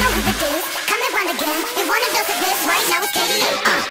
know who. Come and run again. If one of those this right now, it's KDA. Uh.